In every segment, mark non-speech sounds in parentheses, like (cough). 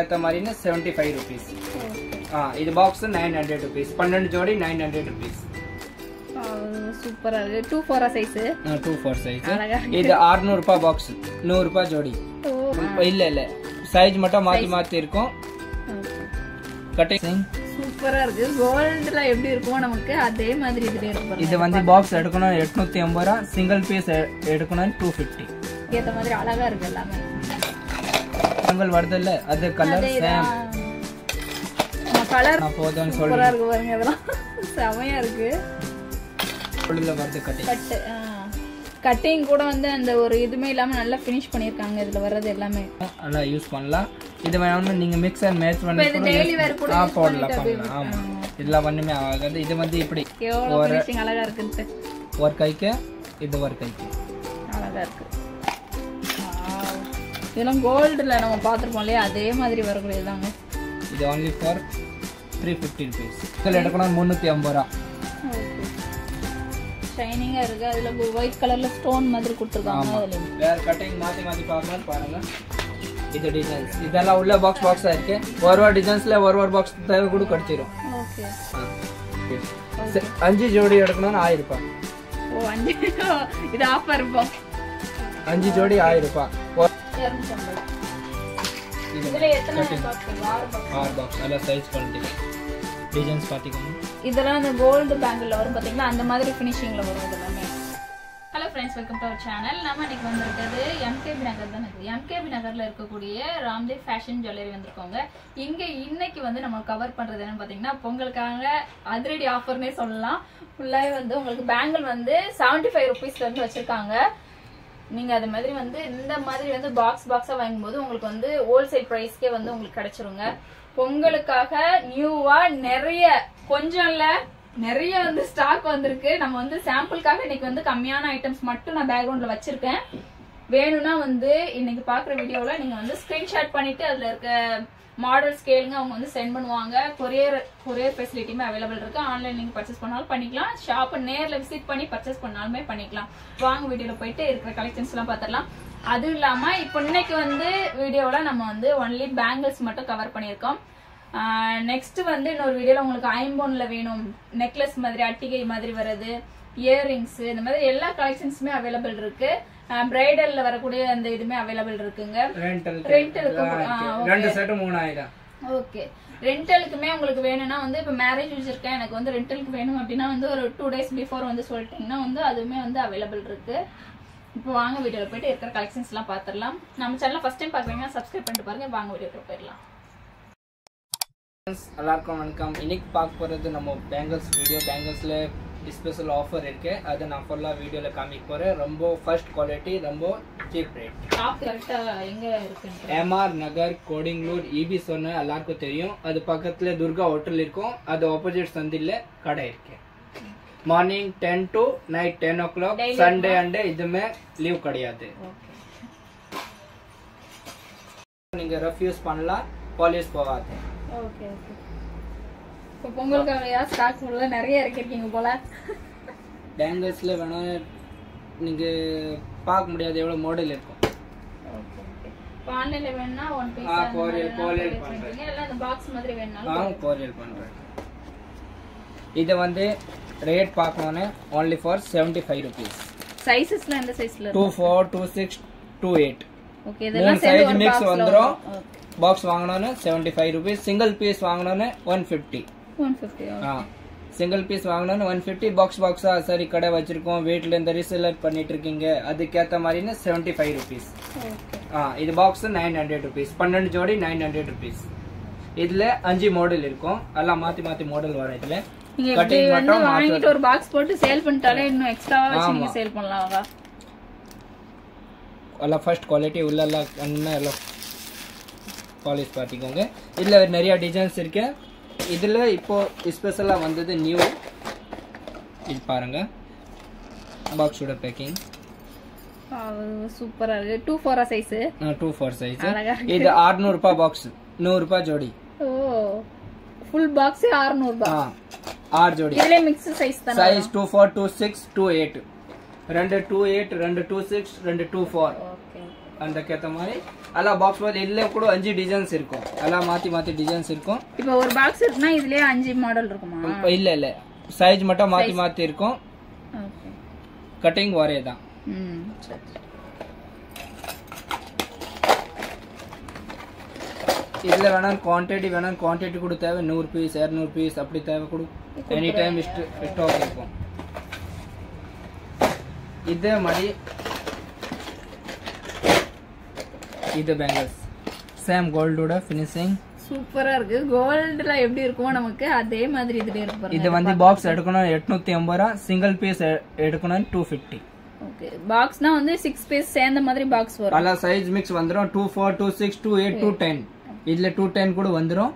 ஏற்ற மாதிரின்னு seventy five rupees ஆ இது பாக்ஸ் நைன் ஹண்ட்ரட் ருபீஸ் பன்னெண்டு ஜோடி நைன் ஹண்ட்ரட் ருபீஸ் சூப்பரா இருக்கு. டூ ஃபோரா சைஸ் டூ ஃபோர் சைஸ். இது அறுநூறு ரூபாய் பாக்ஸ் நூறு ரூபாய் ஜோடி இல்ல இல்ல. சைஸ் மட்டும் மாத்தி மாத்தி இருக்கும். கட்டிங் சூப்பரா இருக்கு. கோல்டுல எப்படி இருக்குமோ நமக்கு அதே மாதிரி இதுல இருக்கு. இது வந்து பாக்ஸ் எடுக்கணும். எட்நூத்தி ஐம்பது ரூபா. சிங்கிள் பீஸ் எடுக்கணும் டூ ஃபிஃப்டி ஏத்த மாதிரி அழகா இருக்கு எல்லாமே. சிங்கிள் வருது இல்ல அது கலர் சேம் கலர் போதும்னு சொல்லி இருக்கு பாருங்க இதெல்லாம் செமையா இருக்கு. உள்ள வருது கட்டிங் கட்டு கட்டிங் கூட வந்து அந்த ஒரு இதுமே இல்லாம நல்லா ஃபினிஷ் பண்ணிருக்காங்க இதுல வர்றது எல்லாமே. நல்லா யூஸ் பண்ணலாம். இது வேணும் நீங்க மிக்ஸ் அண்ட் மேட்ச் பண்ணி இது கூட daily wear கூட போடலாம் பண்ணலாம். ஆமா. இதெல்லாம் ஒண்ணுமே ஆகாது. இது வந்து இப்படி. எவ்வளவு ஃபினிஷிங் அழகா இருக்குன்ட்டு. ஒரு கைக்கு இது ஒரு கைக்கு. அழகா இருக்கு. இதெல்லாம் கோல்டுல நம்ம பார்த்திருப்போம் இல்லையா? அதே மாதிரி வரக்கூடியதாங்க இது only for three fifty rupees இதில் எடுக்கணும் முந்நூற்றி ஐம்பது ரூபா. ஷைனிங்கா இருக்கு. அதுல ஒயிட் கலர்ல ஸ்டோன் மாதிரி கொடுத்துருக்காங்க அதுல வேற கட்டிங் மாற்றி மாற்றி பார்க்கலாம் பாருங்க. இது டிசைன்ஸ் இதெல்லாம் உள்ள பாக்ஸ் பாக்ஸாக இருக்கு. ஒரு ஒரு டிசைன்ஸில் ஒரு ஒரு பாக்ஸ் தேவை கூட கிடைச்சிரும். ஓகே அஞ்சு ஜோடி எடுக்கணும்னு ஆயிரம் ரூபாய். ஓ அஞ்சு இது ஆஃபர் இருக்கும் அஞ்சு ஜோடி ஆயிரம் ரூபாய். இதுல எத்தனை பாக்ஸ் ஆறு பாக்ஸ் நல்லா சைஸ் டிசைன்ஸ் இதெல்லாம் அந்த கோல்டு பேங்கிள் வரும் பாத்தீங்களா அந்த மாதிரி ஃபினிஷிங்ல வரும் hello friends welcome to our channel நம்ம இன்னைக்கு வந்திருக்கிறது எம்கேபி நகர் தான் இருக்குது எம்கேபி நகர்ல இருக்கக்கூடிய ராம்தேவ் ஃபேஷன் ஜுவல்லரி வந்திருக்கோங்க. இங்க இன்னைக்கு வந்து நம்ம கவர் பண்றது என்னன்னு பாத்தீங்கன்னா பொங்கலுக்காக அதிரடி ஆஃபர்னே சொல்லலாம். ஃபுல்லாவே வந்து உங்களுக்கு பேங்கிள் வந்து செவன்டி ஃபைவ் ருபீஸ்ல இருந்து வச்சிருக்காங்க. நீங்க அது மாதிரி வந்து இந்த மாதிரி வந்து பாக்ஸ் பாக்ஸா வாங்கும்போது உங்களுக்கு வந்து ஹோல்சேல் பிரைஸ்க்கே வந்து உங்களுக்கு கிடைச்சிருங்க. பொங்கலுக்காக நியூவா நிறைய கொஞ்சம் இல்ல நிறைய வந்து ஸ்டாக் வந்திருக்கு. நம்ம வந்து சாம்பிளுக்காக இன்னைக்கு வந்து கம்மியான ஐட்டம்ஸ் மட்டும் நான் பேக்ரவுண்ட்ல வச்சிருக்கேன். வேணும்னா வந்து இன்னைக்கு பாக்குற வீடியோல நீங்க வந்து ஸ்கிரீன்ஷாட் பண்ணிட்டு அதுல இருக்க மாடல் ஸ்கேலுங்க அவங்க வந்து சென்ட் பண்ணுவாங்க. கொரியர் கொரியர் ஃபெசிலிட்டியுமே அவைலபிள் இருக்கு. ஆன்லைன் நீங்க பர்ச்சேஸ் பண்ணாலும் பண்ணிக்கலாம். ஷாப்பை நேர்ல விசிட் பண்ணி பர்ச்சேஸ் பண்ணாலுமே பண்ணிக்கலாம். வாங்க வீடியோல போயிட்டு இருக்கிற கலெக்ஷன்ஸ் எல்லாம் பார்த்துடலாம் அதுவும் இல்லாம இப்போ இன்னைக்கு வந்து வீடியோல நம்ம வந்து ஒன்லி பேங்கிள்ஸ் மட்டும் கவர் பண்ணியிருக்கோம். நெக்ஸ்ட் வந்து இன்னொரு வீடியோல உங்களுக்கு ஐம்போன்ல வேணும். நெக்லஸ் மாதிரி அட்டிகை மாதிரி வர்றது இயர்ரிங்ஸ் இந்த மாதிரி எல்லா கலெக்ஷன்ஸுமே அவைலபிள் இருக்கு. பிரைடல்ல வரக்கூடிய அந்த இதுமே அவைலபிள் இருக்குங்க. ரெண்டல் ரெண்டலுக்கு ரெண்டு செட்டு மூணாயிரம். ஓகே. ரெண்டலுக்குமே உங்களுக்கு வேணும்னா வந்து இப்போ மேரேஜ் வச்சிருக்கேன். எனக்கு வந்து ரெண்டலுக்கு வேணும் அப்படின்னா வந்து ஒரு டூ டேஸ் பிஃபோர் வந்து சொல்லிட்டீங்கன்னா வந்து அதுவுமே வந்து அவைலபிள் இருக்கு. இப்போ வாங்க வீடியோவில் போயிட்டு இருக்கிற கலெக்ஷன்ஸ் எல்லாம் பார்த்துடலாம் நம்ம சேனல் ஃபர்ஸ்ட் டைம் பார்க்குறீங்கன்னா சப்ஸ்கிரைப் பண்ணிட்டு பாருங்க. வாங்க வீடியோக்கு போயிடலாம். எல்லாருக்கும் வணக்கம். இன்னைக்கு பார்க்க போறது நம்ம பேங்கிள்ஸ் வீடியோ பேங்கிள்ஸ்ல ஸ்பெஷல் ஆஃபர் இருக்கு. அதை நான் ஃபுல்லா வீடியோல காமிக்க போறேன். ரொம்ப ஃபர்ஸ்ட் குவாலிட்டி ரொம்ப சீப் ரேட் ஷாப் எங்க M R Nagar Kodungallur E B சொன்ன எல்லாருக்கும் தெரியும். அது பக்கத்துல துர்கா ஹோட்டல் இருக்கும். அது ஆப்போசிட் சந்தில கடை இருக்கு. Morning ten to night ten o'clock Sunday அண்டே இதுமே லீவ் கிடையாது. நீங்க ரஃப் யூஸ் பண்ணலாம் பாலிஷ் போகாது. ஓகே ஓகே இப்போ பொங்கலுக்காக ஸ்டாக் உள்ள நிறைய இறக்கிருக்கீங்க போல. பேங்கிள்ஸ்ல வேணா நீங்க பார்க்க முடியாது எவ்வளவு மாடல் இருக்கும். ஆன்லைன்ல வேணும்னா ஒன் பீஸ் ஆ, courier- courier பண்றேன். எல்லாம் இந்த பாக்ஸ் மாதிரி வேணும்னாலும் நான் கோரியல் பண்றேன். இது வந்து ரேட் பார்க்கணுன்னு only for seventy five rupees சைஸஸ்ல எந்த சைஸ்ல two four two six two eight okay மூணு இதெல்லாம் சைஸ் மிக்ஸ் வந்துடும் box வாங்கினோன்னு seventy five rupees single piece வாங்கினோன்னு one fifty 150 ஆ சிங்கிள் பீஸ் வாங்கினோன்னு ஒன் ஃபிஃப்டி பாக்ஸ் பாக்ஸா சரி கடை வச்சிருக்கோம். வீட்டில் இந்த ரீசெல்லர் பண்ணிட்டு இருக்கீங்க அதுக்கேற்ற மாதிரின்னு செவன்டி ஃபைவ் ருபீஸ் ஆ இது பாக்ஸ் நைன் ஹண்ட்ரட் ருபீஸ் பன்னெண்டு ஜோடி நைன் ஹண்ட்ரட் ருபீஸ் இதுல அஞ்சு மாடல் இருக்கும். எல்லாம் மாத்தி மாத்தி மாடல் வரும் இதுல. கட்டிங் மட்டும் வாங்கிட்டு ஒரு பாக்ஸ் போட்டு சேல் பண்ணிட்டாலே இன்னும் எக்ஸ்ட்ராவா வச்சு. நீங்க சேல் பண்ணலாம் எல்லாம் ஃபர்ஸ்ட் குவாலிட்டி உள்ள எல்லாம் எல்லாம் பாலிஷ் பார்த்திக்கோங்க. இதுல நிறைய டிசைன்ஸ் இருக்கு. இதில் இப்போ ஸ்பெஷலாக வந்தது நியூ இது பாருங்கள் பாக்ஸோட பேக்கிங் சூப்பரா இருக்கு. டூ ஃபோரா சைஸ் டூ ஃபோர் சைஸ் இது ஆறுநூறுபா பாக்ஸ் நூறுபா ஜோடி. ஓ ஃபுல் பாக்ஸ் ஆறுநூறுபா? ஆறு ஜோடி. இதுல மிக்ஸ் சைஸ் தான் size two four two six two eight ரெண்டு டூ எயிட் ரெண்டு டூ சிக்ஸ் ரெண்டு டூ ஃபோர் அந்த கேத்த மாதிரி எல்லாம் பாக்ஸ் மாதிரி இதுல கூட அஞ்சு டிசைன்ஸ் இருக்கும். எல்லாம் மாத்தி மாத்தி டிசைன்ஸ் இருக்கும். இப்போ ஒரு பாக்ஸ் இருக்குன்னா இதுலயே அஞ்சு மாடல் இருக்குமா? இல்ல இல்ல. சைஸ் மட்டும் மாத்தி மாத்தி இருக்கும். கட்டிங் ஒரே தான். இதுல வேணாம் குவான்டிட்டி வேணாம் குவான்டிட்டி கூட தேவை. நூறு பீஸ் இரநூறு பீஸ் அப்படி தேவை கூட. எனி டைம் ஸ்டாக் இருக்கும். இதே மாதிரி இது பேங்கிள்ஸ் சேம் கோல்டோட ஃபினிஷிங் சூப்பரா இருக்கு. கோல்டுல எப்படி இருக்குமோ நமக்கு அதே மாதிரி இதுல இருக்கு இது வந்து பாக்ஸ் எடுக்கணும் எட்நூத்தி ஐம்பது ரூபா. சிங்கிள் பீஸ் எடுக்கணும் டூ பிப்டி பாக்ஸ்னா வந்து சிக்ஸ் பீஸ் சேர்ந்த மாதிரி பாக்ஸ் வரும். அல்ல சைஸ் மிக்ஸ் வந்துடும் two four two six two eight two ten இதுல டூ டென் கூட வந்துடும்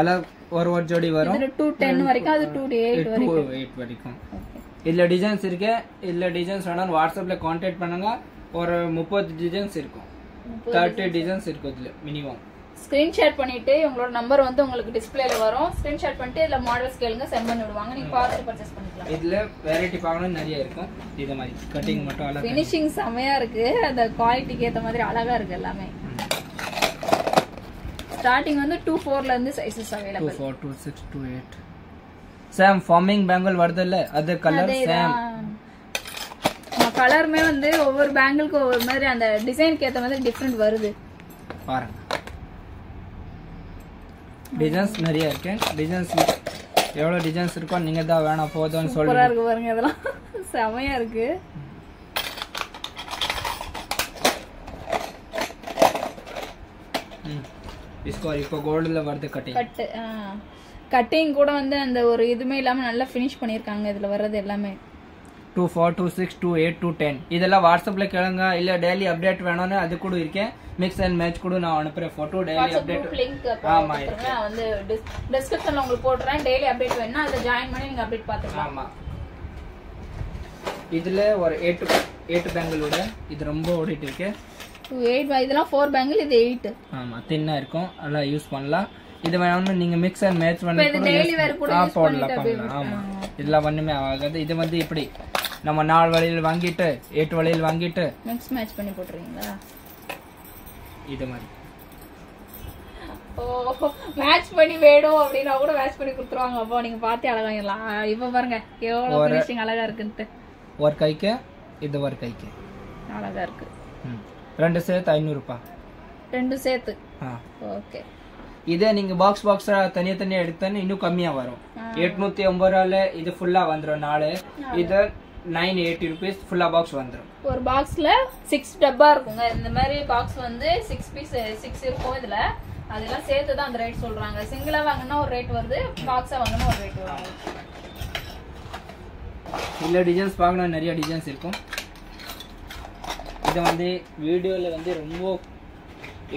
அல்ல ஒரு ஒரு ஜோடி வரும். டூ டென் வரைக்கும் அது டூ எயிட் வரைக்கும். எயிட் வரைக்கும் இதில் டிசைன்ஸ் இருக்கு. இதில் டிசைன்ஸ் வேணாலும் வாட்ஸ்அப்ல காண்டாக்ட் பண்ணுங்க. ஒரு முப்பது டிசைன்ஸ் இருக்கும். தேர்ட்டி டிசைன்ஸ் இருக்கும் இதுல மினிமம் ஸ்கிரீன்ஷாட் பண்ணிட்டு உங்களோட நம்பர் வந்து உங்களுக்கு டிஸ்பிளேல வரும். ஸ்கிரீன்ஷாட் பண்ணிட்டு இதுல மாடல்ஸ் கேளுங்க சென்ட் பண்ணி விடுவாங்க. நீங்க பார்த்து பர்ச்சேஸ் பண்ணிக்கலாம். இதுல வெரைட்டி பார்க்கணும் நிறைய இருக்கும் இது மாதிரி கட்டிங் மட்டும் அழகா ஃபினிஷிங் செமையா இருக்கு. அந்த குவாலிட்டிக்கு ஏத்த மாதிரி அழகா இருக்கு எல்லாமே. ஸ்டார்டிங் வந்து டூ ஃபோர்ல இருந்து sizes two available four two six two eight same forming bangle வருதுல்ல? அது கலர் சேம் கலருமே வந்து ஒவ்வொரு பேங்கிளுக்கு ஒவ்வொரு மாதிரி அந்த டிசைனுக்கு ஏத்த மாதிரி டிஃப்ரெண்ட் வருது. பாருங்க. டிசைன்ஸ் நிறைய இருக்கு. டிசைன்ஸ் எவ்வளோ டிசைன்ஸ் இருக்கோ நீங்க தான் வேணாம் போதும்னு சூப்பரா சொல்லி இருக்கு பாருங்க இதெல்லாம். செமையா இருக்கு. இஸ்கோ இப்போ கோல்டில் வருது கட்டிங் கட்டு கட்டிங் கூட வந்து அந்த ஒரு இதுமே இல்லாம நல்லா ஃபினிஷ் பண்ணிருக்காங்க இதுல வர்றது எல்லாமே. Two four two six two eight two ten இதெல்லாம் வாட்ஸ்அப்ல கேளுங்க. இல்ல டெய்லி அப்டேட் வேணும்னு அது கூட இருக்கேன். மிக்ஸ் அண்ட் மேட்ச் கூட நான் அனுப்புறேன் போட்டோ டெய்லி அப்டேட் லிங்க் ஆமா, நான் வந்து டிஸ்கிரிப்ஷன்ல உங்களுக்கு போட்டுறேன். டெய்லி அப்டேட் வேணும்னா அதுல ஜாயின் பண்ணி நீங்க அப்டேட் பாத்துக்கலாம் ஆமா. இதுல ஒரு எயிட் எயிட் பேங்கிளோட இது ரொம்ப ஓடிட்டு இருக்கு. டூ எயிட் இதெல்லாம் ஃபோர் பேங்கிள் இது எயிட் ஆமா தின்னா இருக்கும். அதெல்லாம் யூஸ் பண்ணலாம். இது வேணும்னு நீங்க மிக்ஸ் அண்ட் மேட்ச் பண்ணி போடலாம் பண்ணலாம் ஆமா. இதெல்லாம் ஒண்ணுமே ஆகாது. இது வந்து இப்படி. நம்ம நாலு வழியில் வாங்கிட்டு எட்டு வழியில் வாங்கிட்டு. மிக்ஸ் மேட்ச் பண்ணி போட்டுருவீங்களா இது மாதிரி. ஓ மேட்ச் பண்ணி வேணும் அப்படின்னா கூட மேட்ச் பண்ணி கொடுத்துருவாங்க. அப்போ நீங்க பார்த்தே அழகாயிடலாம் இப்ப பாருங்க எவ்வளவு ஃபினிஷிங் அழகா இருக்குன்ட்டு. ஒரு கைக்கு இது ஒரு கைக்கு. அழகா இருக்கு. ரெண்டு சேர்த்து ஐநூறு ரூபாய் ரெண்டும் சேர்த்து. ஆ. ஓகே. இதே நீங்க பாக்ஸ் பாக்ஸ் தனியா தனியா எடுத்தேன்னு இன்னும் கம்மியா வரும். எட்நூத்தி ஐம்பது ரூபால இது ஃபுல்லா வந்துரும் நாலு இது நைன் எயிட்டி ருபீஸ் ஃபுல்லா பாக்ஸ் வந்துரும். ஒரு பாக்ஸ்ல சிக்ஸ் டப்பா இருக்குங்க. இந்த மாதிரி பாக்ஸ் வந்து சிக்ஸ் பீஸ் சிக்ஸ் இருக்கும் இதுல. அதெல்லாம் சேர்த்து தான் அந்த ரேட் சொல்றாங்க. சிங்கிளா வாங்கினா ஒரு ரேட் வருது பாக்ஸா வாங்கினா ஒரு ரேட் வரும் இல்ல டிசைன்ஸ் பார்க்கணும் நிறைய டிசைன்ஸ் இருக்கும். இது வந்து வீடியோல வந்து ரொம்ப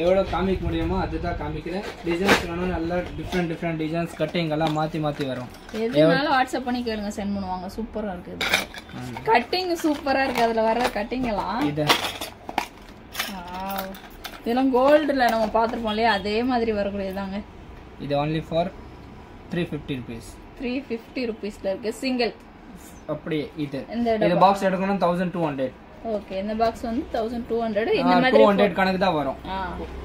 எவ்வளோ காமிக்க முடியுமோ அதுதான் காமிக்கிறேன். டிசைன்ஸ் வேணும் நல்லா டிஃப்ரெண்ட் டிஃப்ரெண்ட் டிசைன்ஸ் கட்டிங் எல்லாம் மாற்றி மாற்றி வரும். எதுனாலும் வாட்ஸ்அப் பண்ணி கேளுங்க சென்ட் பண்ணுவாங்க. சூப்பரா இருக்கு இது. கட்டிங் சூப்பரா இருக்கு. அதுல வர்ற கட்டிங் எல்லாம். இது. இதெல்லாம் கோல்டுல நம்ம பார்த்திருப்போம் இல்லையா? அதே மாதிரி வரக்கூடியதாங்க இது only for three fifty rupees three fifty ருபீஸ்ல இருக்கு. சிங்கிள் அப்படி இது. இந்த பாக்ஸ் எடுக்கணும் தௌசண்ட் டூ ஹண்ட்ரட் ஓகே இந்த பாக்ஸ் வந்து தௌசண்ட் டூ ஹண்ட்ரட் இந்த டூ மாதிரி ஹண்ட்ரட் கணக்கு தான் வரும்.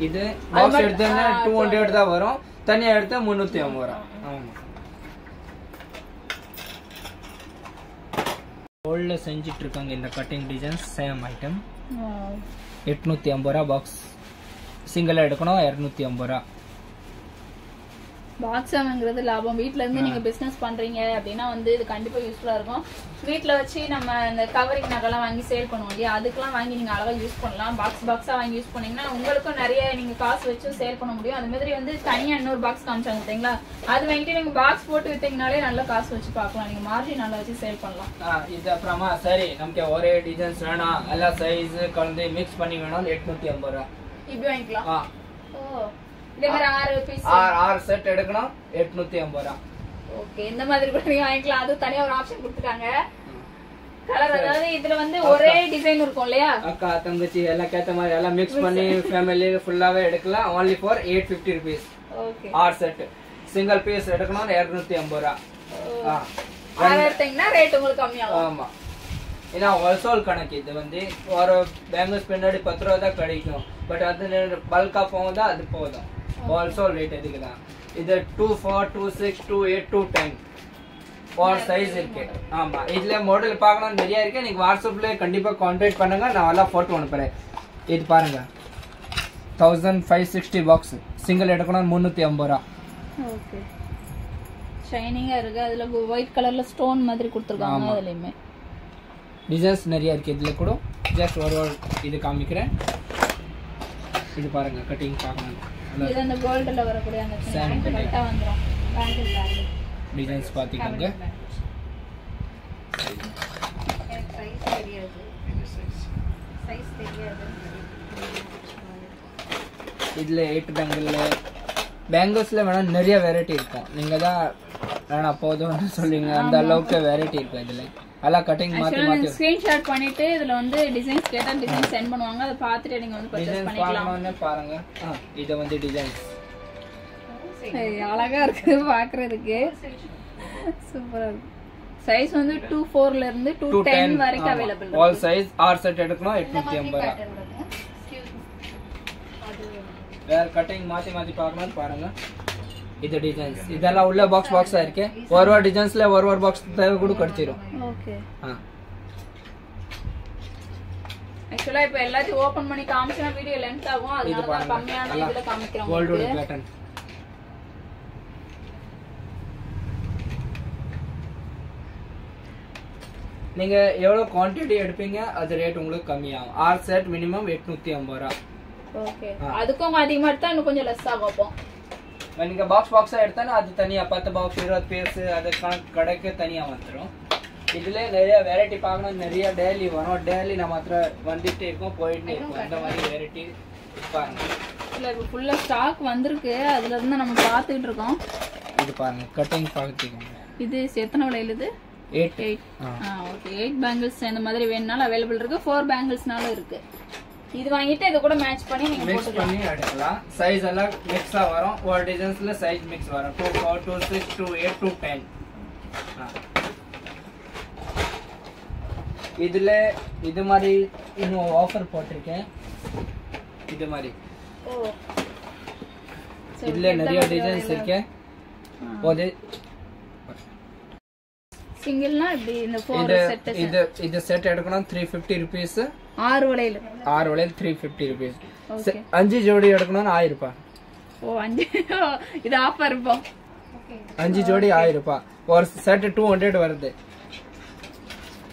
இது பாக்ஸ் எடுத்தா டூ ஹண்ட்ரட் தான் வரும். தனியா எடுத்தா முந்நூற்றி ஐம்பது ரூபா ஆமாம் கோல்டில் செஞ்சுட்டு இருக்காங்க இந்த கட்டிங் டிசைன்ஸ் சேம் ஐட்டம். எட்நூற்றி ஐம்பது ரூபா பாக்ஸ் சிங்கிளாக எடுக்கணும் இரநூத்தி ஐம்பது ரூபா. பாக்ஸ் வாங்குறது லாபம். வீட்ல இருந்து நீங்க பிசினஸ் பண்றீங்க அப்படின்னா வந்து இது கண்டிப்பா யூஸ்ஃபுல்லா இருக்கும். வீட்ல வச்சு நம்ம இந்த கவரிங் நகைலாம் வாங்கி சேல் பண்ணுவோம் இல்லையா? அதுக்கெல்லாம் வாங்கி நீங்க அழகா யூஸ் பண்ணலாம். பாக்ஸ் பாக்ஸா வாங்கி யூஸ் பண்ணீங்கன்னா உங்களுக்கும் நிறைய நீங்க காசு வச்சு சேல் பண்ண முடியும். அது மாதிரி வந்து தனியா இன்னொரு பாக்ஸ் காமிச்சாங்க பார்த்தீங்களா? அது வாங்கிட்டு நீங்க பாக்ஸ் போட்டு வித்தீங்கனாலே நல்ல காசு வச்சு பார்க்கலாம். நீங்க மார்ஜின் நல்லா வச்சு சேல் பண்ணலாம். இது அப்புறமா சரி நமக்கு ஒரே டிசைன்ஸ் வேணாம். எல்லா சைஸ் கலந்து மிக்ஸ் பண்ணி வேணும். எட்நூத்தி ஐம்பது ரூபா. இப்படி வாங்கிக்கலாம். ஓ. இதே மாதிரி ஆறு பீஸ் ஆறு ஆறு செட் எடுக்கணும். எட்நூத்தி ஐம்பது ரூபா. ஓகே இந்த மாதிரி கூட நீங்க வாங்கிக்கலாம். அது தனியா ஒரு ஆப்ஷன் கொடுத்துட்டாங்க. கலர் அதாவது இதுல வந்து ஒரே டிசைன் இருக்கும் இல்லையா? அக்கா தங்கச்சி எல்லாம் கேத்த மாதிரி எல்லாம் மிக்ஸ் பண்ணி ஃபேமிலி ஃபுல்லாவே எடுக்கலாம். Only for eight fifty rupees ஆறு செட் சிங்கிள் பீஸ் எடுக்கணும். இரநூத்தி ஐம்பது ரூபா. எடுத்தீங்கன்னா ரேட் உங்களுக்கு கம்மியாகும். ஆமா. ஏன்னா ஹோல்சேல் கணக்கு இது வந்து ஒரு பேங்கல்ஸ் பின்னாடி பத்து ரூபா தான் கிடைக்கும். பட் அது பல்கா போகுதா? அது போதும். ஆல்சோ ரேட் எதுக்குதான் இது two four two six two eight two ten four size இருக்கு. ஆமா. இதுல மாடல் பார்க்கணும் நிறைய இருக்கு? நீங்க வாட்ஸ்அப்ல கண்டிப்பா கான்டாக்ட் பண்ணுங்க. நான் எல்லாம் போட்டோ அனுப்புறேன். இது பாருங்க. Thousand five sixty box single எடுக்கணும் முந்நூற்றி ஐம்பது ரூபா. ஓகே ஷைனிங்கா இருக்கு. அதுல ஒயிட் கலர்ல ஸ்டோன் மாதிரி கொடுத்துருக்காங்க. அதுலயுமே. டிசைன்ஸ் நிறைய இருக்கு. இதுல கூட ஜஸ்ட் ஒரு ஒரு இது காமிக்கிறேன். இது பாருங்க கட்டிங் பார்க்கணும். இது அந்த கோல்டுல வரக்கூடிய அந்த பேங்கிள் பேங்கிள் டிசைன்ஸ் பார்த்துக்கோங்க. சைஸ் தெரியாது. சைஸ் தெரியாது. இதுல எயிட் பேங்கிள் பேங்கிள்ஸ்ல வேணா நிறைய வெரைட்டி இருக்கும். நீங்க தான் வேணா போதும்னு சொல்லுங்க அந்த அளவுக்கு வெரைட்டி இருக்கும் இதுல. எல்லாம் கட்டிங் மாத்தி மாத்தி. ஸ்கிரீன்ஷாட் பண்ணிட்டு இதுல வந்து டிசைன்ஸ் கேட்டா டிசைன் சென்ட் பண்ணுவாங்க. அதை பார்த்துட்டு நீங்க வந்து டிசைன்ஸ் பண்ணிக்கலாம். பாருங்க. இது வந்து டிசைன்ஸ் ஏய், அழகா இருக்கு பாக்குறதுக்கு சூப்பரா இருக்கு. சைஸ் வந்து டூ ஃபோர்ல இருந்து டூ டூ டென் டென் வரைக்கும் available all size or set எடுக்கணும் எட்நூத்தி ஐம்பது ரூபா. வேற கட்டிங் மாத்தி மாத்தி பார்க்கணும்னு பாருங்க. இது டிசைன்ஸ் இதெல்லாம் உள்ள பாக்ஸ் பாக்ஸா இருக்கு. ஒரு ஒரு டிசைன்ஸ்ல ஒரு தேவை கூட கிடைச்சிரும். ஓகே. ஆ. ஆக்சுவலா இப்ப எல்லாத்தையும் ஓபன் பண்ணி காமிச்சா வீடியோ லென்த் ஆகும். இது அதனால தான் பாருங்க. கம்மியான இதுல காமிக்கிறோம் கோல்டோட உங்களுக்கு. பேட்டர்ன் நீங்க எவ்வளவு குவாண்டிட்டி எடுப்பீங்க? அது ரேட் உங்களுக்கு கம்மியாகும். ஆறு செட் மினிமம் எட்நூத்தி ஐம்பது ரூபா. ஓகே அதுக்கும் அதிகமா எடுத்தா இன்னும் கொஞ்சம் லெஸ் ஆகும் அப்போ. இப்ப நீங்க பாக்ஸ் பாக்ஸா எடுத்தாலும் அது தனியா பத்து பாக்ஸ் இருபது பீஸ் அது கணக்கு கடைக்கு தனியா வந்துடும் இதுல நிறைய வெரைட்டி பார்க்கணும் நிறைய டெய்லி வரும் டெய்லி நம்ம மாத்திர வந்துட்டே இருக்கும் போயிட்டே இருக்கும் அந்த மாதிரி வெரைட்டி பாருங்க இல்ல இப்ப ஃபுல்லா ஸ்டாக் வந்திருக்கு அதுல இருந்து நம்ம பாத்துக்கிட்டு இருக்கோம் இது பாருங்க கட்டிங் பார்த்துக்கோங்க இது எத்தனை விலையில இது eight eight. Okay eight bangles இந்த மாதிரி வேணும்னாலும் அவைலபிள் இருக்கு ஃபோர் பேங்கிள்ஸ்னாலும் இருக்கு இது வாங்கிட்டு இது கூட மேட்ச் பண்ணி நீங்க மிக்ஸ் பண்ணி எடுக்கலாம். சைஸ் எல்லாம் மிக்ஸா வரும். ஒரு டிசைன்ஸ்ல சைஸ் மிக்ஸ் வரும். Two four two six two eight two ten இதுல இது மாதிரி இன்னும் ஆஃபர் போட்டிருக்கேன். இது மாதிரி. ஓ. இதுல நிறைய டிசைன்ஸ் இருக்கு ஒரு சிங்கிள்னா இப்படி இந்த ஃபோர் செட் இது இது செட் எடுக்கணும் த்ரீ ஃபிஃப்டி ருபீஸ் ஆறு விலையில ஆறு விலையில் த்ரீ ஃபிஃப்டி ருபீஸ் அஞ்சு ஜோடி எடுக்கணும்னு ஆயிரம் ரூபாய் ஓ அஞ்சு. (laughs) இது ஆஃபர் இப்போ அஞ்சு ஜோடி ஆயிரம் ரூபாய் ஒரு செட் டூ ஹண்ட்ரட் வருது.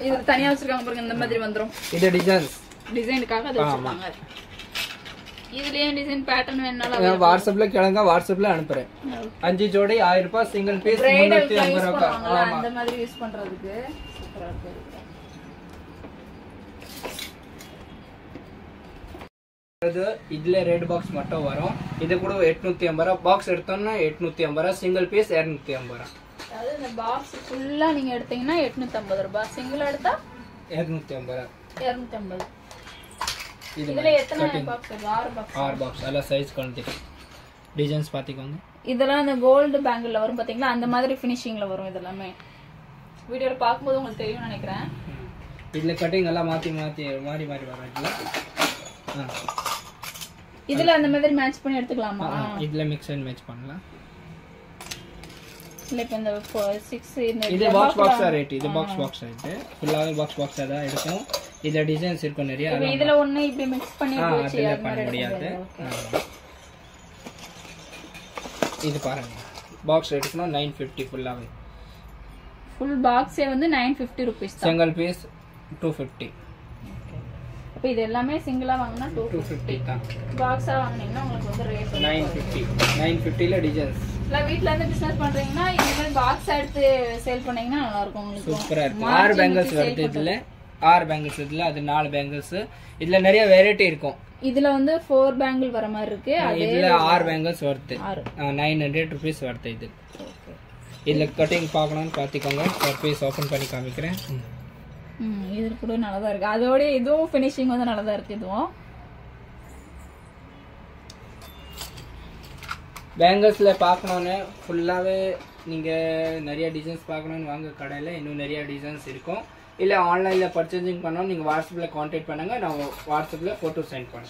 இது தனியா வச்சிருக்காங்க பாருங்க இந்த மாதிரி வந்துரும். இது டிசைன்ஸ் டிசைனுக்காக அது வச்சிருக்காங்க. இதுலயே டிசைன் பேட்டர்ன் வேணாலும் வாட்ஸ்அப்ல கிளங்க வாட்ஸ்அப்ல அனுப்புறேன். அஞ்சு ஜோடி ஆயிரம் ரூபாய் சிங்கிள் பீஸ் முன்னூத்தி ஐம்பது ரூபாய். அந்த மாதிரி யூஸ் பண்றதுக்கு. சூப்பரா இருக்கு. இது இதுல ரெட் பாக்ஸ் மட்டும் வரும். இது கூட எட்நூத்தி ஐம்பது ரூபா பாக்ஸ் எடுத்தோம்னா எட்நூத்தி ஐம்பது ரூபா சிங்கிள் பீஸ் இருநூத்தி ஐம்பது ரூபா அதாவது இந்த பாக்ஸ் ஃபுல்லா நீங்க எடுத்தீங்கன்னா எட்நூத்தி ஐம்பது ரூபாய். சிங்கிள் எடுத்தா? இருநூத்தி ஐம்பது ரூபா இருநூத்தி ஐம்பது. இது இதுல எத்தனை பாக்ஸ் ஆறு பாக்ஸ் ஆறு பாக்ஸ் எல்லாம் சைஸ் குவாலிட்டி டிசைன்ஸ் பாத்திக்கோங்க. இதெல்லாம் இந்த கோல்டு பேங்கிள் வரும் பாத்தீங்களா? அந்த மாதிரி ஃபினிஷிங்ல வரும் இதெல்லாமே. வீடியோல பார்க்கும்போது உங்களுக்கு தெரியும் நினைக்கிறேன். இதுல கட்டிங் எல்லாம் மாத்தி மாத்தி மாறி மாறி வரும் இதுல. அந்த மாதிரி மேட்ச் பண்ணி எடுத்துக்கலாமா? இதுல மிக்ஸ் அண்ட் மேட்ச் பண்ணலாம். இல்ல இப்ப இந்த சிக்ஸ் இந்த இது பாக்ஸ் பாக்ஸா ரேட் இது பாக்ஸ் பாக்ஸ் ரேட் ஃபுல்லாவே பாக்ஸ் பாக்ஸா தான் இருக்கும். இதுல டிசைன்ஸ் இருக்கும் நிறைய. இப்ப இதுல ஒண்ணு இப்படி மிக்ஸ் பண்ணி அதுல அது பண்ண முடியாது. இது பாருங்க. பாக்ஸ் எடுக்கணும் நைன் ஃபிஃப்டி ஃபுல்லாவே ஃபுல் பாக்ஸே வந்து நைன் ஃபிஃப்டி ருபீஸ் தான். சிங்கிள் பீஸ் டூ ஃபிஃப்டி அப்ப இது எல்லாமே சிங்கிளா வாங்கினா டூ டூ ஃபிஃப்டி தான். பாக்ஸா வாங்குனீங்கன்னா உங்களுக்கு வந்து ரேட் நைன் ஃபிஃப்டி நைன் ஃபிஃப்டியில் டிசைன்ஸ் இல்ல வீட்ல இருந்து பிசினஸ் பண்றீங்கன்னா இந்த மாதிரி பாக்ஸ் எடுத்து சேல் பண்ணீங்கன்னா நல்லா இருக்கும் உங்களுக்கு. சூப்பரா இருக்கும் ஆறு பேங்கிள்ஸ் வருது இதுல. ஆறு பேங்கிள்ஸ் இதுல அது நாலு பேங்கிள்ஸ் இதுல நிறைய வெரைட்டி இருக்கும். இதுல வந்து ஃபோர் பேங்கிள் வர மாதிரி இருக்கு. இதுல ஆறு பேங்கிள்ஸ் வருது நைன் ஹண்ட்ரட் ருபீஸ் வருது இது. இதுல கட்டிங் பார்க்கணும்னு பார்த்துக்கோங்க. ஒரு பீஸ் ஓப்பன் பண்ணி காமிக்கிறேன். இது கூட நல்லா தான் இருக்கு. அதோட இதுவும் ஃபினிஷிங் வந்து நல்லா தான் இருக்கு இதுவும். பேங்கிள்ஸ்ல பார்க்கணுன்னு ஃபுல்லாவே நீங்க நிறைய டிசைன்ஸ் பார்க்கணும்னு வாங்க கடையில. இன்னும் நிறைய டிசைன்ஸ் இருக்கும். இல்லை ஆன்லைனில் பர்ச்சேசிங் பண்ணணும் நீங்கள் வாட்ஸ்அப்பில் காண்டாக்ட் பண்ணுங்கள் நான் வாட்ஸ்அப்பில் ஃபோட்டோ சென்ட் பண்ணுறேன்